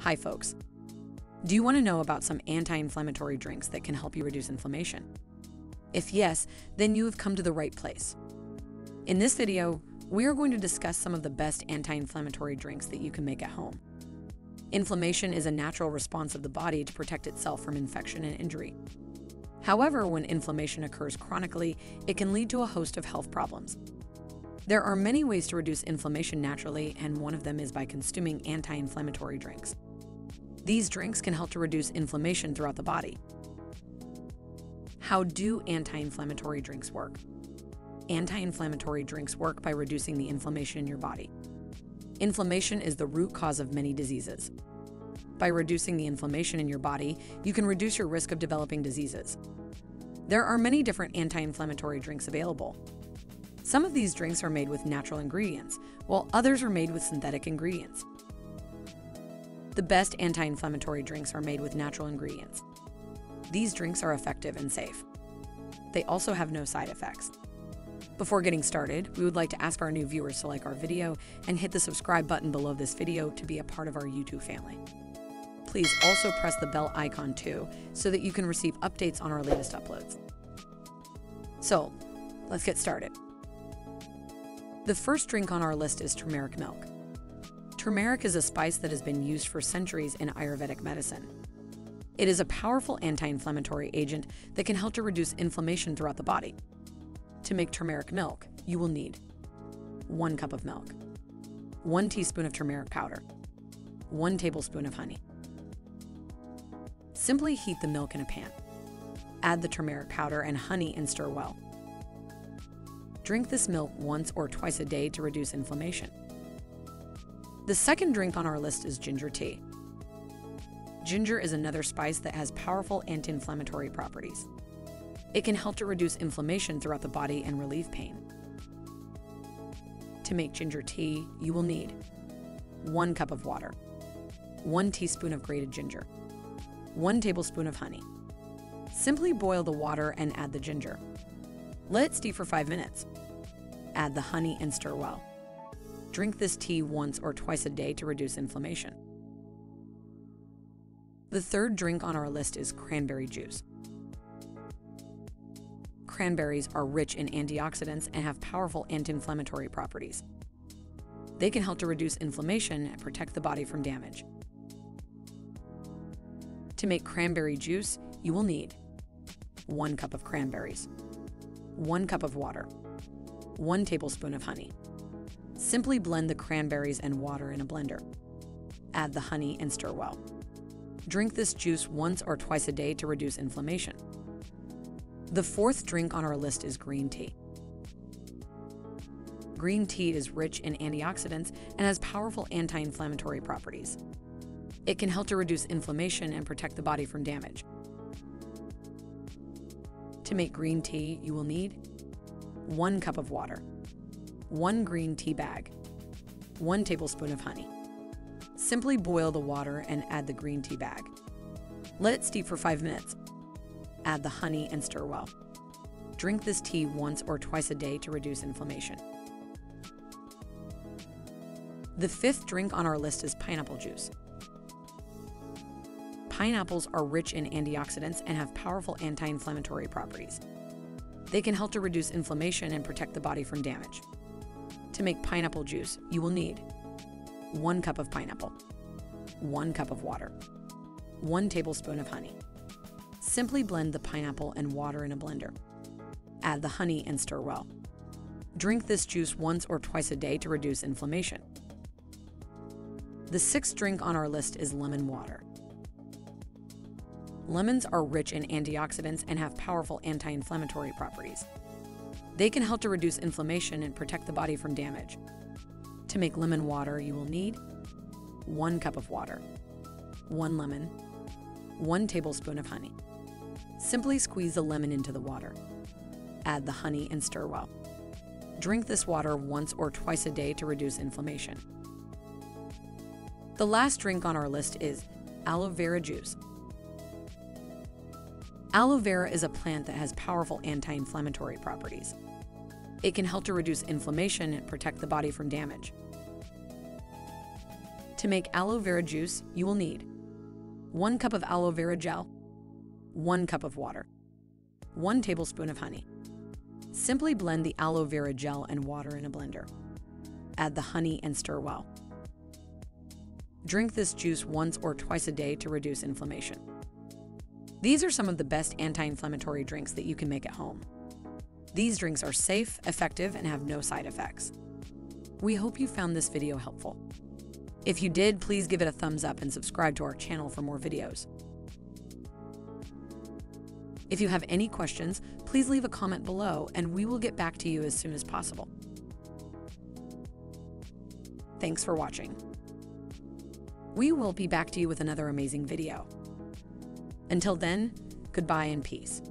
Hi, folks. Do you want to know about some anti inflammatory drinks that can help you reduce inflammation? If yes, then you have come to the right place. In this video, we are going to discuss some of the best anti inflammatory drinks that you can make at home. Inflammation is a natural response of the body to protect itself from infection and injury. However, when inflammation occurs chronically, it can lead to a host of health problems. There are many ways to reduce inflammation naturally, and one of them is by consuming anti inflammatory drinks. These drinks can help to reduce inflammation throughout the body. How do anti inflammatory drinks work? Anti inflammatory drinks work by reducing the inflammation in your body. Inflammation is the root cause of many diseases. By reducing the inflammation in your body, you can reduce your risk of developing diseases. There are many different anti inflammatory drinks available. Some of these drinks are made with natural ingredients, while others are made with synthetic ingredients. The best anti inflammatory drinks are made with natural ingredients. These drinks are effective and safe. They also have no side effects. Before getting started, we would like to ask our new viewers to like our video and hit the subscribe button below this video to be a part of our YouTube family. Please also press the bell icon too so that you can receive updates on our latest uploads. So, let's get started. The first drink on our list is turmeric milk. Turmeric is a spice that has been used for centuries in Ayurvedic medicine. It is a powerful anti inflammatory agent that can help to reduce inflammation throughout the body. To make turmeric milk, you will need 1 cup of milk, 1 teaspoon of turmeric powder, 1 tablespoon of honey. Simply heat the milk in a pan. Add the turmeric powder and honey and stir well. Drink this milk once or twice a day to reduce inflammation. The second drink on our list is ginger tea. Ginger is another spice that has powerful anti inflammatory properties. It can help to reduce inflammation throughout the body and relieve pain. To make ginger tea, you will need 1 cup of water, 1 teaspoon of grated ginger, 1 tablespoon of honey. Simply boil the water and add the ginger. Let it steep for 5 minutes. Add the honey and stir well. Drink this tea once or twice a day to reduce inflammation. The third drink on our list is cranberry juice. Cranberries are rich in antioxidants and have powerful anti inflammatory properties. They can help to reduce inflammation and protect the body from damage. To make cranberry juice, you will need 1 cup of cranberries, 1 cup of water, 1 tablespoon of honey. Simply blend the cranberries and water in a blender. Add the honey and stir well. Drink this juice once or twice a day to reduce inflammation. The fourth drink on our list is green tea. Green tea is rich in antioxidants and has powerful anti inflammatory properties. It can help to reduce inflammation and protect the body from damage. To make green tea, you will need 1 cup of water, 1 green tea bag, 1 tablespoon of honey. Simply boil the water and add the green tea bag. Let it steep for 5 minutes. Add the honey and stir well. Drink this tea once or twice a day to reduce inflammation. The fifth drink on our list is pineapple juice. Pineapples are rich in antioxidants and have powerful anti inflammatory properties. They can help to reduce inflammation and protect the body from damage. To make pineapple juice, you will need 1 cup of pineapple, 1 cup of water, 1 tablespoon of honey. Simply blend the pineapple and water in a blender. Add the honey and stir well. Drink this juice once or twice a day to reduce inflammation. The sixth drink on our list is lemon water. Lemons are rich in antioxidants and have powerful anti inflammatory properties. They can help to reduce inflammation and protect the body from damage. To make lemon water, you will need 1 cup of water, 1 lemon, 1 tablespoon of honey. Simply squeeze the lemon into the water. Add the honey and stir well. Drink this water once or twice a day to reduce inflammation. The last drink on our list is aloe vera juice. Aloe vera is a plant that has powerful anti inflammatory properties. It can help to reduce inflammation and protect the body from damage. To make aloe vera juice, you will need 1 cup of aloe vera gel, 1 cup of water, 1 tablespoon of honey. Simply blend the aloe vera gel and water in a blender. Add the honey and stir well. Drink this juice once or twice a day to reduce inflammation. These are some of the best anti inflammatory drinks that you can make at home. These drinks are safe, effective, and have no side effects. We hope you found this video helpful. If you did, please give it a thumbs up and subscribe to our channel for more videos. If you have any questions, please leave a comment below and we will get back to you as soon as possible. Thanks for watching. We will be back to you with another amazing video. Until then, goodbye and peace.